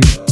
Bye.